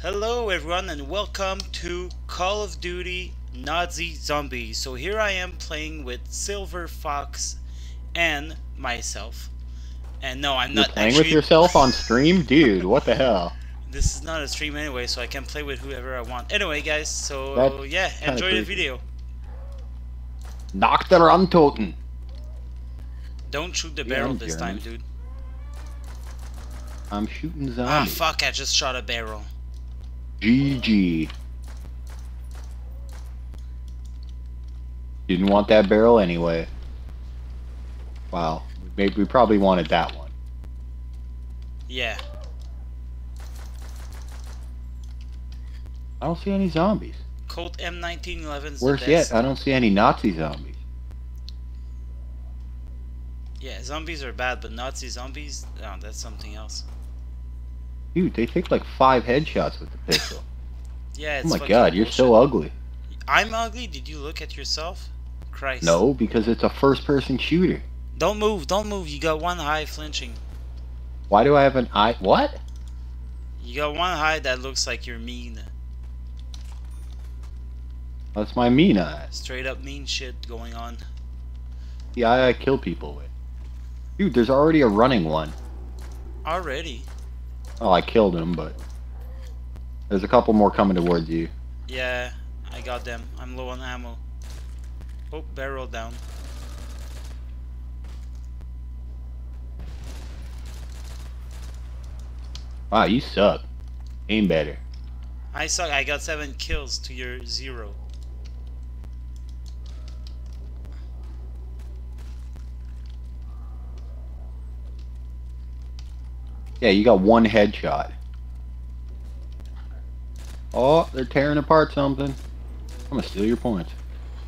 Hello everyone and welcome to Call of Duty Nazi Zombies. So here I am playing with Silver Fox and myself. And no, I'm You're not playing actually... with yourself on stream? Dude, what the hell? This is not a stream anyway, so I can play with whoever I want. Anyway guys, so That's yeah, enjoy the video. Nacht der Untoten. Don't shoot the barrel I'm this time, dude. I'm shooting Ah fuck, I just shot a barrel. GG. Didn't want that barrel anyway. Wow. Maybe we probably wanted that one. Yeah. I don't see any zombies. Colt M1911 is the Worse best. yet, I don't see any Nazi zombies. Yeah, zombies are bad, but Nazi zombies, oh, that's something else. Dude, they take like five headshots with the pistol. Yeah, it's oh my god, you're so ugly. I'm ugly? Did you look at yourself? Christ. No, because it's a first person shooter. Don't move, don't move. You got one eye flinching. Why do I have an eye? What? You got one eye that looks like you're mean. That's my mean eye. Straight up mean shit going on. The eye I kill people with. Dude, there's already a running one. Already? Oh, I killed him, but there's a couple more coming towards you. Yeah, I got them. I'm low on ammo. Oh, barrel down. Wow, you suck. Aim better. I suck. I got seven kills to your zero. Yeah, you got one headshot. Oh, they're tearing apart something. I'm gonna steal your points.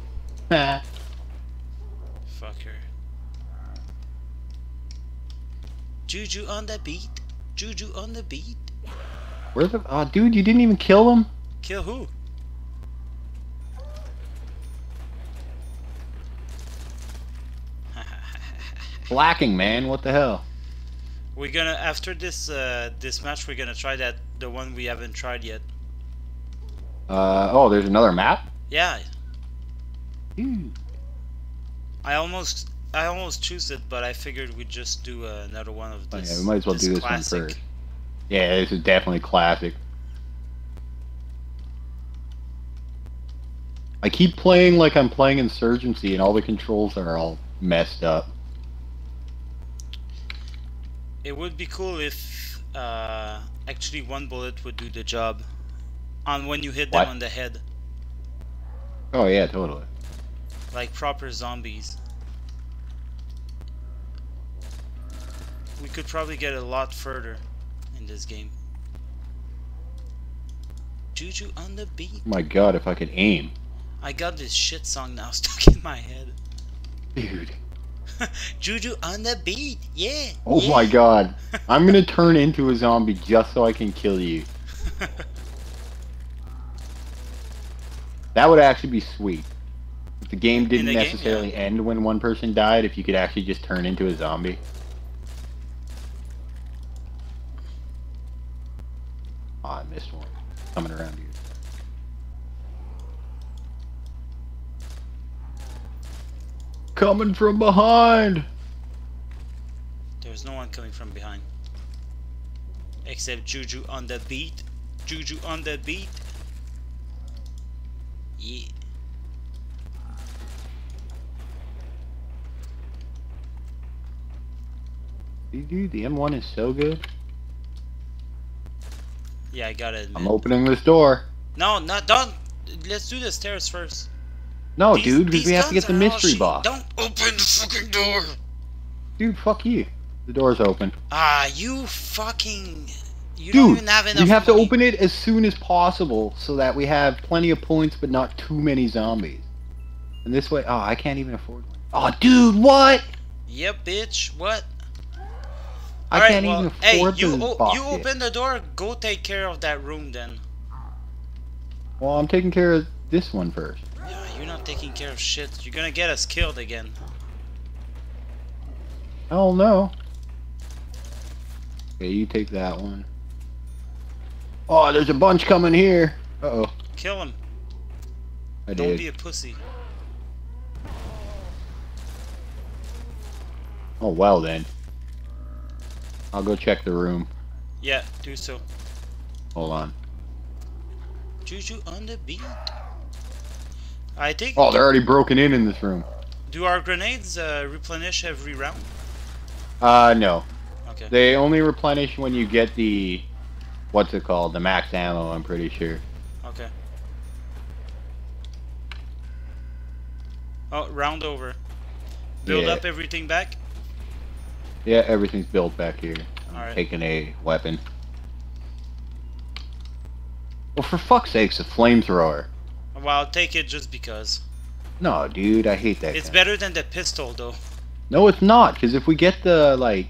Fucker. Juju on the beat. Juju on the beat. Where the? Oh, dude, you didn't even kill him. Kill who? Blacking, man. What the hell? We're gonna after this uh, this match we're gonna try that the one we haven't tried yet. Uh, oh, there's another map. Yeah, Dude. I almost I almost choose it, but I figured we'd just do uh, another one of Oh, this. yeah, we might as well do this classic. one first. Yeah, this is definitely classic. I keep playing like I'm playing Insurgency, and all the controls are all messed up. It would be cool if uh, actually one bullet would do the job on when you hit them on the head, Oh yeah, totally. like proper zombies. We could probably get a lot further in this game. Juju on the beat. Oh my god, if I could aim. I got this shit song now stuck in my head. Dude. Juju on the beat, yeah. Oh yeah. my god. I'm gonna turn into a zombie just so I can kill you. That would actually be sweet. If the game didn't the game, necessarily end when one person died, if you could actually just turn into a zombie. Oh, I missed one. Coming around you. Coming from behind! There's no one coming from behind. Except Juju on the beat. Juju on the beat. Yeah. Dude, the M1 is so good. Yeah, I gotta admit. I'm opening this door. No, not don't. Let's do the stairs first. No, These- dude, because we have to get the mystery box. Don't open the fucking door. Dude, fuck you. The door's open. Ah, you fucking. You don't Dude, even have enough. we have to open it as soon as possible so that we have plenty of points but not too many zombies. And this way, oh, I can't even afford one. Oh, dude, what? Yep, bitch. What? I Alright, can't well, even hey, afford you box you yet. open the door. Go take care of that room then. Well, I'm taking care of this one first. Yeah, you're not taking care of shit. You're gonna get us killed again. Hell no. Okay, you take that one. Oh, there's a bunch coming here. Uh oh. Kill him. I Don't did. be a pussy. Oh well then. I'll go check the room. Yeah, do so. Hold on. Juju on the beat. I think. Oh, they're already broken in in this room. Do our grenades uh, replenish every round? Uh, no. Okay. They only replenish when you get the, what's it called? The max ammo, I'm pretty sure. Okay. Oh, round over. Build Yeah. up everything back. Yeah, everything's built back here. I'm taking a weapon. Well, for fuck's sakes, a flamethrower. Well, I'll take it just because. No, dude, I hate that. It's guy. better than the pistol, though. No, it's not, because if we get the, like,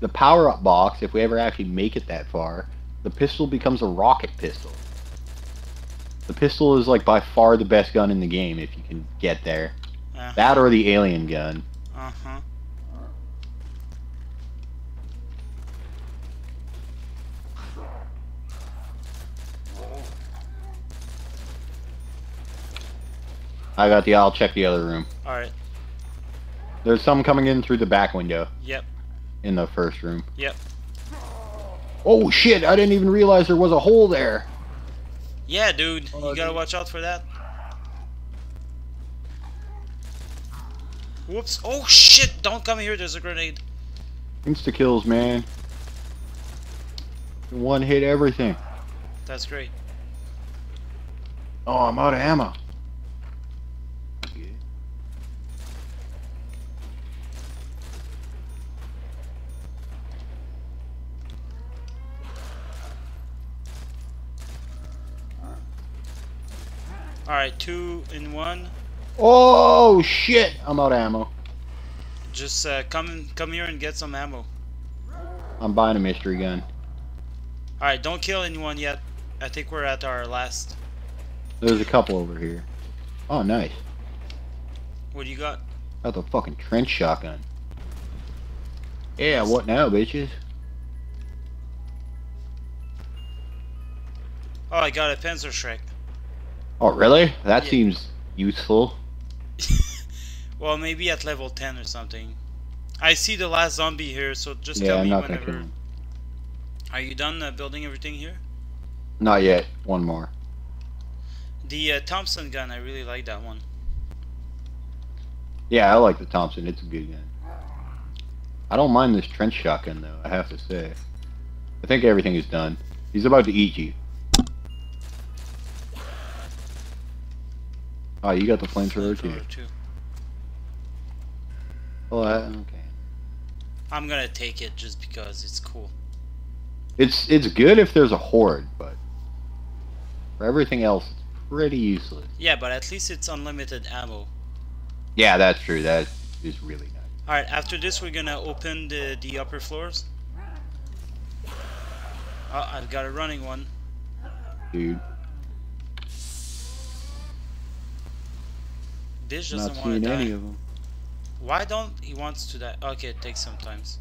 the power-up box, if we ever actually make it that far, the pistol becomes a rocket pistol. The pistol is, like, by far the best gun in the game, if you can get there. Uh That or the alien gun. Uh huh. I got the, I'll check the other room. Alright. There's some coming in through the back window Yep. in the first room. Yep. Oh shit, I didn't even realize there was a hole there. Yeah, dude. Oh, You gotta dude. watch out for that. Whoops. Oh shit! Don't come here. There's a grenade. Insta kills, man. One hit everything. That's great. Oh, I'm out of ammo. Two in one. Oh shit, I'm out of ammo. Just uh, come come here and get some ammo. I'm buying a mystery gun. Alright, don't kill anyone yet. I think we're at our last. There's a couple over here. Oh, nice. What do you got? Got the fucking trench shotgun. Yeah, what now, bitches? Oh, I got a Panzerschreck. Oh, really? That Yeah. seems useful. Well, maybe at level 10 or something. I see the last zombie here, so just yeah, tell I'm me not gonna kill whenever. him. Are you done uh, building everything here? Not yet. One more. The uh, Thompson gun, I really like that one. Yeah, I like the Thompson. It's a good gun. I don't mind this trench shotgun though. I have to say. I think everything is done. He's about to eat you. Oh, you got the flamethrower too. Too. Oh, I- uh, okay. I'm gonna take it just because it's cool. It's it's good if there's a horde, but for everything else, it's pretty useless. Yeah, but at least it's unlimited ammo. Yeah, that's true. That is really nice. Alright, after this we're gonna open the, the upper floors. Oh, I've got a running one. Dude, Not doesn't want to seeing any of them. Why don't he wants to die? Okay, it takes sometimes.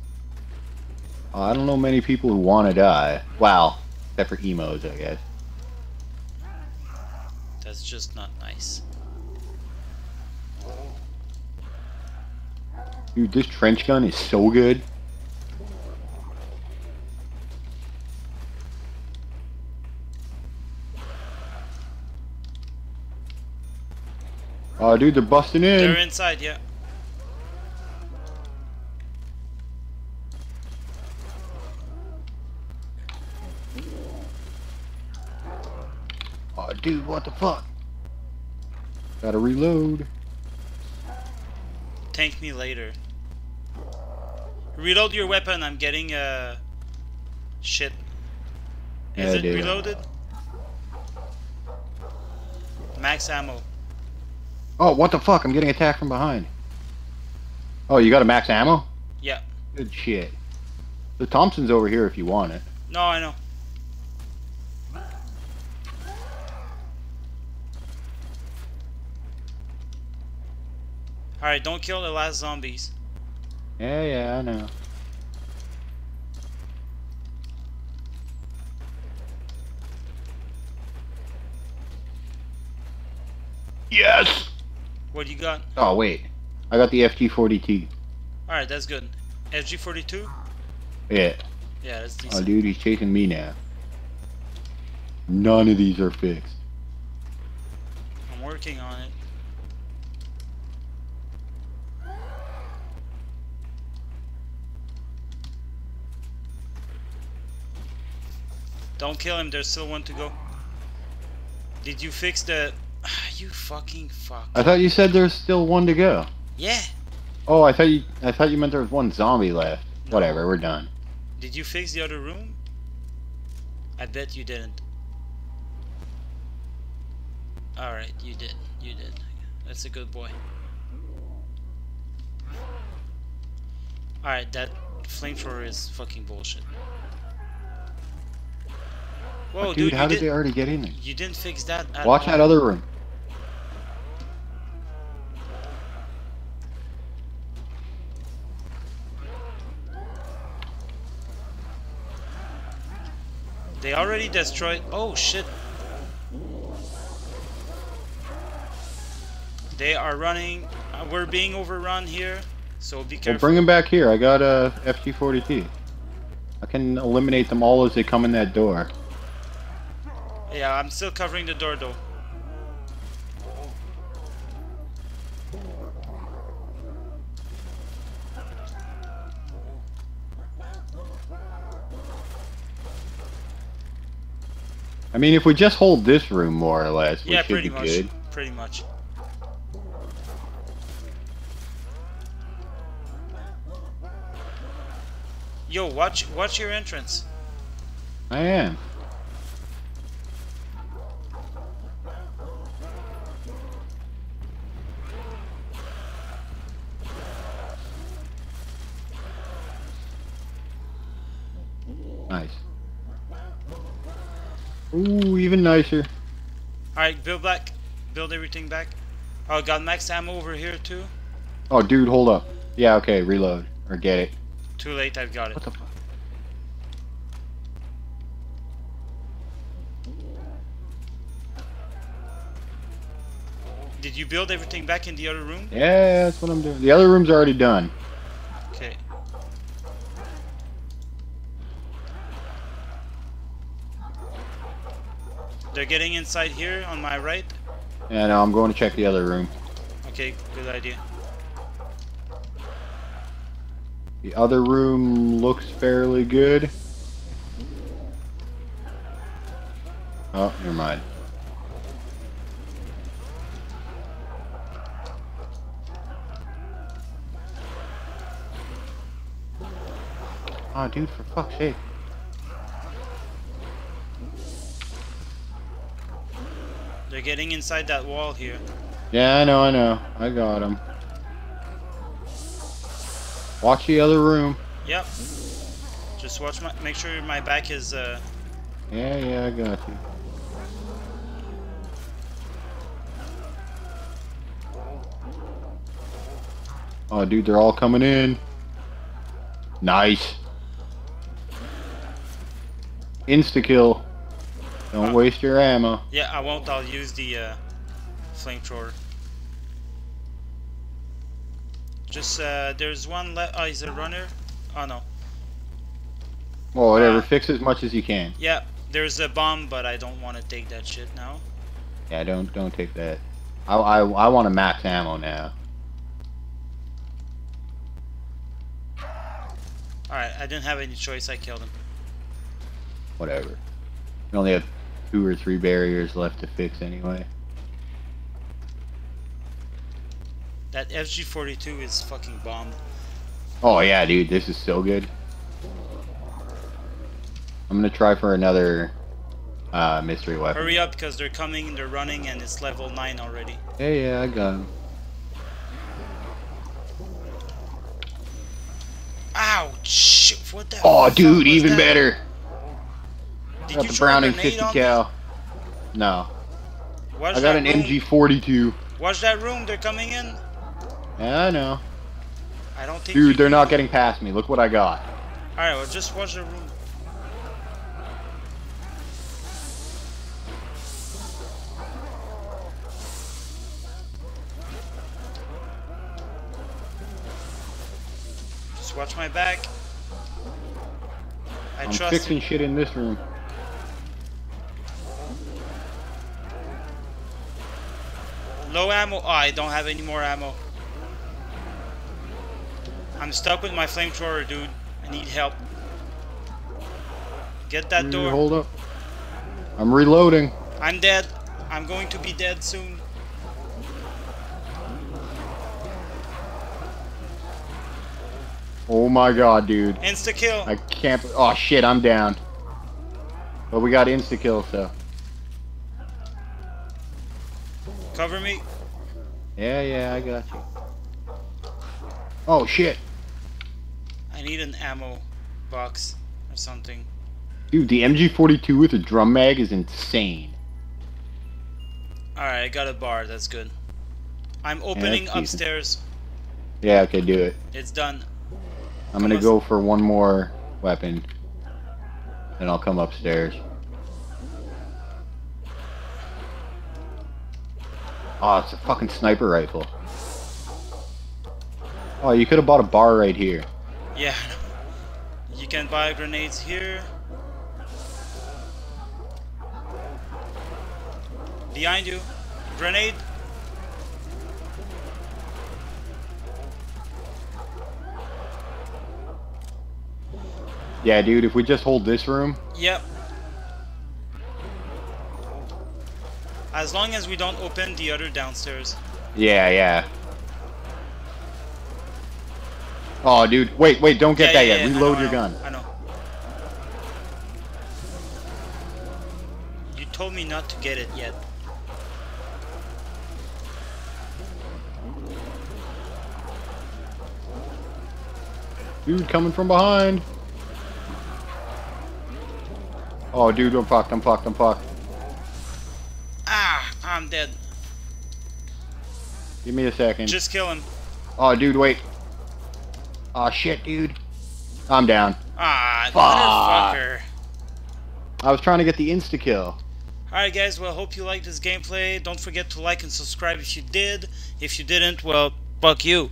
Oh, I don't know many people who want to die. Wow, except for emos, I guess. That's just not nice. Dude, this trench gun is so good. Oh, dude, they're busting in. They're inside, yeah. Oh, dude, what the fuck? Gotta reload. Tank me later. Reload your weapon, I'm getting uh shit. Is Yeah, it dude. reloaded? Max ammo. Oh, what the fuck? I'm getting attacked from behind. Oh, you got a max ammo? Yeah. Good shit. The Thompson's over here if you want it. No, I know. Alright, don't kill the last zombies. Yeah, yeah, I know. Yes! What do you got? Oh wait, I got the FG42. Alright, that's good. FG-42? Yeah. Yeah, that's decent. Oh, dude, he's chasing me now. None of these are fixed. I'm working on it. Don't kill him, there's still one to go. Did you fix the... you fucking fuck. I thought you said there's still one to go. Yeah! Oh, I thought you. I thought you meant there was one zombie left. No. Whatever, we're done. Did you fix the other room? I bet you didn't. Alright, you did. You did. That's a good boy. Alright, that flamethrower is fucking bullshit. Whoa, dude, dude, how did did, they already get in there? you didn't fix that at Watch all. that other room. They already destroyed. Oh shit. They are running. Uh, we're being overrun here, so be careful. Well, bring them back here. I got a FG42. I can eliminate them all as they come in that door. Yeah, I'm still covering the door though. I mean, if we just hold this room more or less, we yeah, should pretty be much. good. Pretty much. Yo, watch watch your entrance. I am. Nice. Ooh, even nicer. Alright, build back. Build everything back. Oh, got max ammo over here too. Oh, dude, hold up. Yeah, okay, reload. Or get it. Too late, I've got it. What the fuck? Did you build everything back in the other room? Yeah, that's what I'm doing. The other room's already done. Okay. They're getting inside here on my right. Yeah, no, I'm going to check the other room. Okay, good idea. The other room looks fairly good. Oh, never mind. Oh, dude, for fuck's sake. They're getting inside that wall here. Yeah, I know, I know. I got them. Watch the other room. Yep. Just watch my. Make sure my back is. Uh, Yeah, yeah, I got you. Oh, dude, they're all coming in. Nice. Insta kill. Don't Huh. waste your ammo. yeah, I won't. I'll use the uh, flamethrower. Just uh, there's one left. Oh, he's a runner. Oh no. Well, whatever. Uh, Fix as much as you can. Yeah, there's a bomb, but I don't want to take that shit now. Yeah, don't don't take that. I I, I want to max ammo now. Alright, I didn't have any choice. I killed him. Whatever. We only have two or three barriers left to fix anyway. That FG42 is fucking bomb. Oh yeah, dude, this is so good. I'm gonna try for another uh, mystery weapon. Hurry up, because they're coming, and they're running, and it's level 9 already. Yeah, yeah, I got him. Ouch! What the Oh, dude, even that? better got the Browning 50 cal. No. I got an? MG42. What's that room they're coming in? Yeah, I know. I don't think. Dude, they're not getting past me. Look what I got. All right, well, just watch the room. Just watch my back. I am fixing shit in this room. Low ammo. Oh, I don't have any more ammo. I'm stuck with my flamethrower, dude. I need help. Get that door. Hold up. I'm reloading. I'm dead. I'm going to be dead soon. Oh my god, dude. Insta kill. I can't. Oh shit, I'm down. But we got insta kill, so. Cover me. Yeah, yeah, I got you. Oh shit. I need an ammo box or something. Dude, the MG42 with a drum mag is insane. Alright, I got a bar. That's good. I'm opening decent. upstairs. Yeah, okay, do it. It's done. I'm gonna go for one more weapon. and I'll come upstairs. Oh, it's a fucking sniper rifle. Oh, you could have bought a bar right here. Yeah. You can buy grenades here. Behind you. Grenade. Yeah, dude, if we just hold this room. Yep. As long as we don't open the other downstairs. Yeah, yeah. Oh, dude, wait, wait, don't get Yeah, that yeah, yet. yeah, Reload know, your I gun. I know. You told me not to get it yet. Dude, coming from behind. Oh, dude, I'm fucked, I'm fucked, I'm fucked. I'm dead. Give me a second. Just kill him. Oh, dude, wait. Oh, shit, dude. I'm down. Ah, Fuck. motherfucker. I was trying to get the insta-kill. Alright guys, well hope you liked this gameplay. Don't forget to like and subscribe if you did. If you didn't, well, fuck you.